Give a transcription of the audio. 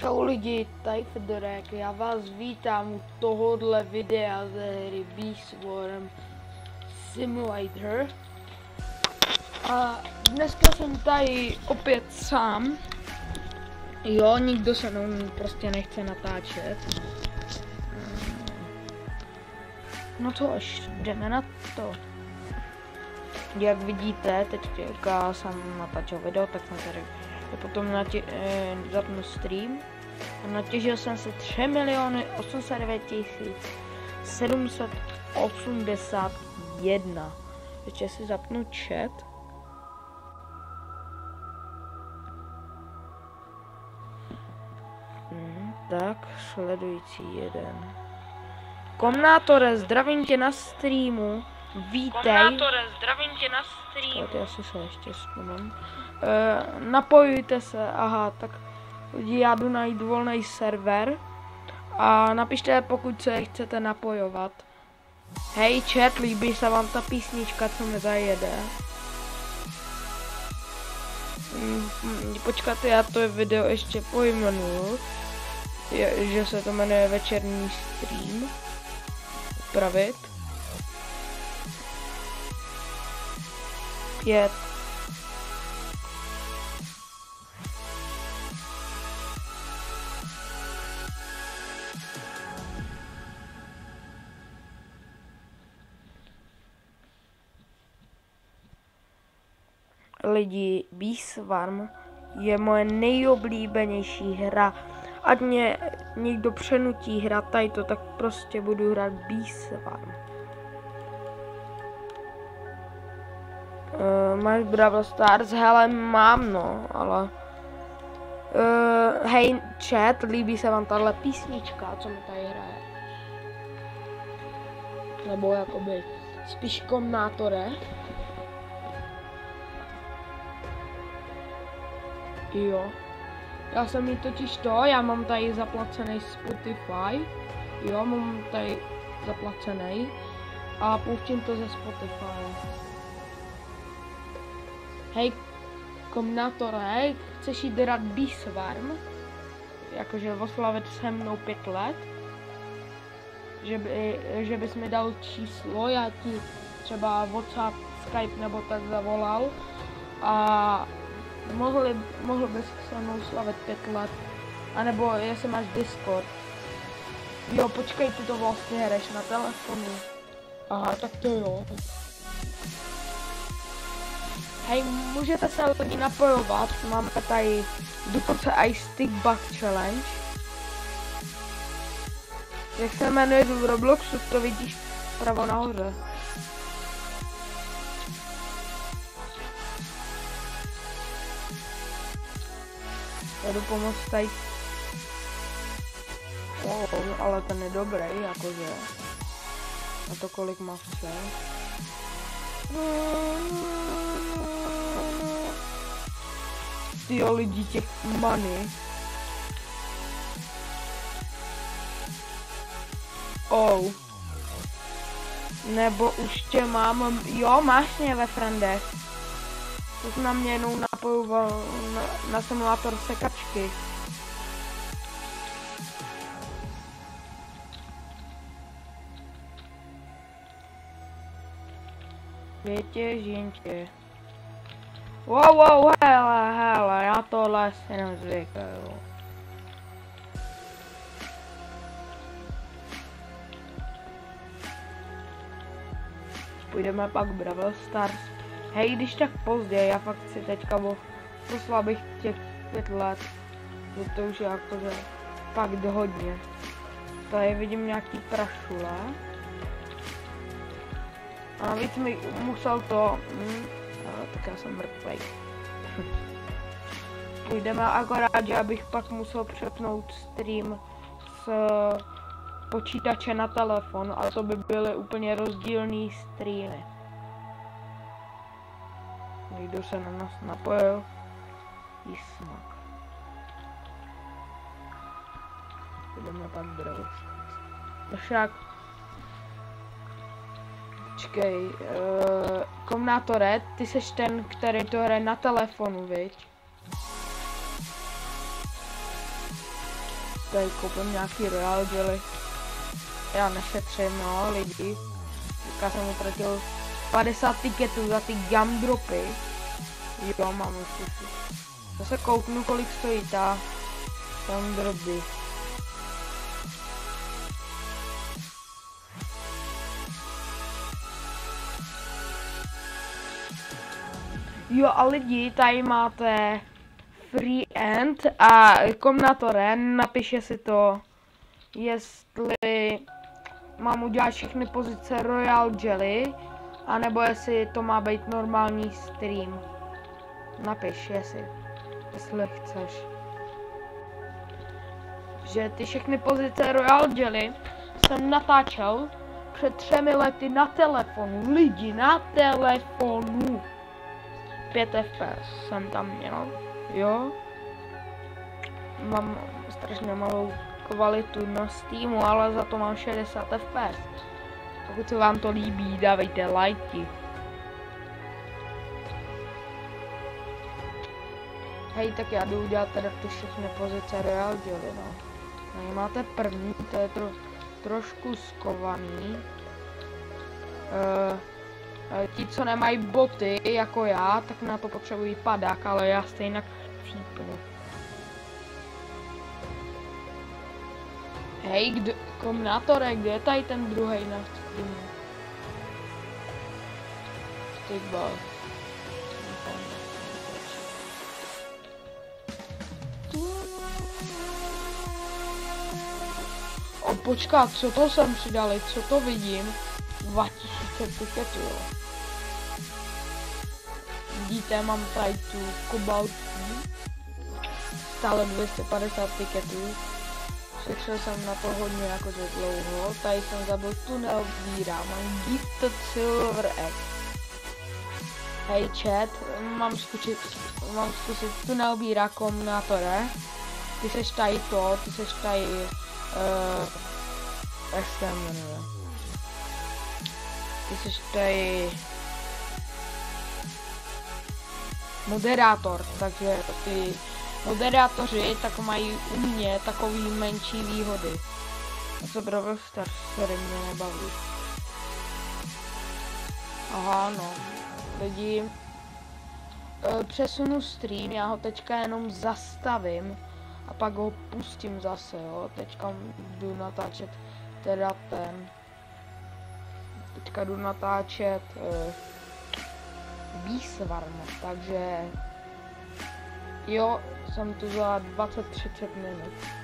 Čau lidi, tady Fedorek, já vás vítám u tohohle videa ze hry Beastworm Simulator. A dneska jsem tady opět sám. Jo, nikdo se mnou prostě nechce natáčet. No to až jdeme na to. Jak vidíte, teďka jsem natáčel video, tak jsem tady potom natě, eh, zapnu stream a natěžil jsem se 3 miliony 809 tisíc 781. Ještě si zapnu chat. Hmm, tak, sledující jeden. Komnátore, zdravím tě na streamu. Vítej. Komnátore, zdravím tě na streamu. Tak já si se ještě vzpomenu. Uh, napojujte se, aha, tak lidi, já jdu najít volný server a napište, pokud se chcete napojovat. Hej chat, líbí se vám ta písnička, co mi tady jede? Mm, mm, počkat, já to video ještě pojmenuju, je, že se to jmenuje večerní stream. Upravit. Pět. lidi, Beastwarm je moje nejoblíbenější hra. Ať mě někdo přenutí hrát tady to, tak prostě budu hrát Beastwarm. Uh, máš Brawl Stars? Hele, mám no, ale... Uh, hej, chat, líbí se vám tahle písnička, co mi tady hraje? Nebo jakoby spíš komnátore? Jo. Já jsem mi totiž to, já mám tady zaplacený Spotify. Jo, mám tady zaplacený. A pouštím to ze Spotify. Hej, komnátore, chceš jít rád Beastwarm? Jakože oslavit se mnou pět let? Že, by, že bys mi dal číslo, já ti třeba WhatsApp, Skype nebo tak zavolal. A mohli, mohl bys se mnou slavit pět let. A nebo jestli máš Discord. Jo, počkej, ty to vlastně hraješ na telefonu. Aha, tak to jo. Hej, můžete se lidi napojovat, máme tady dokonce i Stick Bug Challenge. Jak se jmenuje v Robloxu, to vidíš pravo nahoře. Já jdu pomoct tady. Oh, ale ten je dobrý, jakože. A to kolik má vše. Ty lidi těch money. Oh. Nebo už tě mám, jo, máš mě ve friendech. To jsi na mě jenom napojoval na, na simulátor sekačky. Větě, žintě. Wow, wow, hele, hele, já tohle si nezvykuju. Půjdeme pak Brawl Stars Hej, když tak pozdě, já fakt si teďka poslal bych těch pět let. To už je jakože fakt hodně. Tady vidím nějaký prašule. A navíc mi musel to... Hm, tak já jsem mrtvej. Půjdeme akorát, že abych pak musel přepnout stream z počítače na telefon a to by byly úplně rozdílný streamy. Někdo se na nás napojil. Jismak. Jdeme pak brou. Však. Počkej, uh, komnátore, ty seš ten, který to hraje na telefonu, viď? tady koupím nějaký Royal Jelly. Já nešetřím, no, lidi. Teďka jsem utratil 50 tiketů za ty gumdropy. Jo, mám už Zase kouknu, kolik stojí ta gumdropy. Jo a lidi, tady máte free end a komnatore, napiše si to, jestli mám udělat všechny pozice Royal Jelly, anebo jestli to má být normální stream. Napiš, jestli, jestli chceš. Že ty všechny pozice Royal Jelly jsem natáčel před třemi lety na telefonu, lidi na telefonu. 5 fps jsem tam měl, jo. Mám strašně malou kvalitu na Steamu, ale za to mám 60 fps. Pokud se vám to líbí, dávejte lajky. Hej, tak já jdu udělat teda ty všechny pozice Real Jelly, no. Tady máte první, to je tro, trošku skovaný. Uh, Ti, co nemají boty, jako já, tak na to potřebují padák, ale já stejně cípnu. Hej, kdo, komnátore, kde je tady ten druhý na? Stickball. O, počkat, co to jsem přidali, co to vidím? 2000 tiketů, jo. Vidíte, mám tady tu Cobalt stále 250 tiketů. Šetřil jsem na to hodně jakože dlouho. Tady jsem zabil tunel víra, mám Gifted Silver Egg. Hej chat, mám zkusit, mám zkusit tunel víra komnátore. Ty seš tady to, ty seš tady, uh, jak se jmenuje jsi tady moderátor, takže ty moderátoři tak mají u mě takový menší výhody. A co Brawl Stars se mě nebaví. Aha, no. Lidi, e, přesunu stream, já ho teďka jenom zastavím a pak ho pustím zase, jo. Teďka jdu natáčet teda ten teďka jdu natáčet výsvarno, takže jo, jsem tu za 20-30 minut.